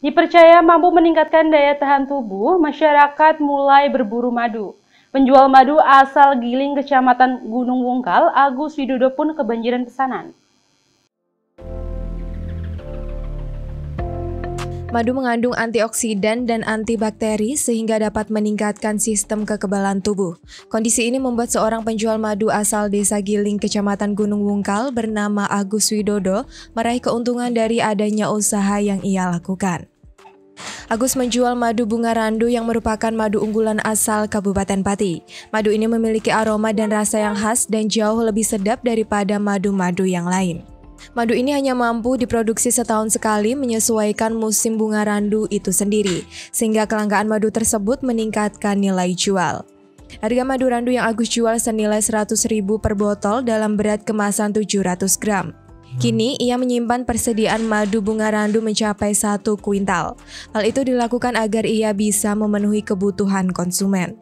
Dipercaya mampu meningkatkan daya tahan tubuh, masyarakat mulai berburu madu. Penjual madu asal Giling, Kecamatan Gunung Wungkal, Agus Widodo pun kebanjiran pesanan. Madu mengandung antioksidan dan antibakteri sehingga dapat meningkatkan sistem kekebalan tubuh. Kondisi ini membuat seorang penjual madu asal Desa Giling, Kecamatan Gunung Wungkal bernama Agus Widodo meraih keuntungan dari adanya usaha yang ia lakukan. Agus menjual madu bunga randu yang merupakan madu unggulan asal Kabupaten Pati. Madu ini memiliki aroma dan rasa yang khas dan jauh lebih sedap daripada madu-madu yang lain. Madu ini hanya mampu diproduksi setahun sekali menyesuaikan musim bunga randu itu sendiri, sehingga kelangkaan madu tersebut meningkatkan nilai jual. Harga madu randu yang Agus jual senilai 100 ribu per botol dalam berat kemasan 700 gram. Kini ia menyimpan persediaan madu bunga randu mencapai satu kuintal. Hal itu dilakukan agar ia bisa memenuhi kebutuhan konsumen.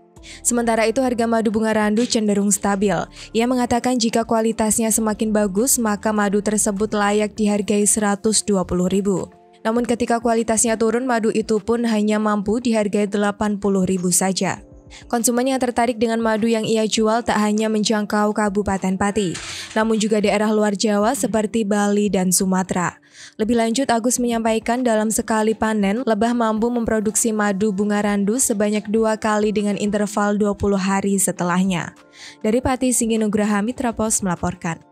Sementara itu harga madu bunga randu cenderung stabil. Ia mengatakan jika kualitasnya semakin bagus maka madu tersebut layak dihargai 120 ribu. Namun ketika kualitasnya turun madu itu pun hanya mampu dihargai 80 ribu saja. Konsumen yang tertarik dengan madu yang ia jual tak hanya menjangkau Kabupaten Pati, namun juga daerah luar Jawa seperti Bali dan Sumatera. Lebih lanjut, Agus menyampaikan dalam sekali panen, lebah mampu memproduksi madu bunga randu sebanyak dua kali dengan interval 20 hari setelahnya. Dari Pati, Singgi Nugraha Mitra Pos melaporkan.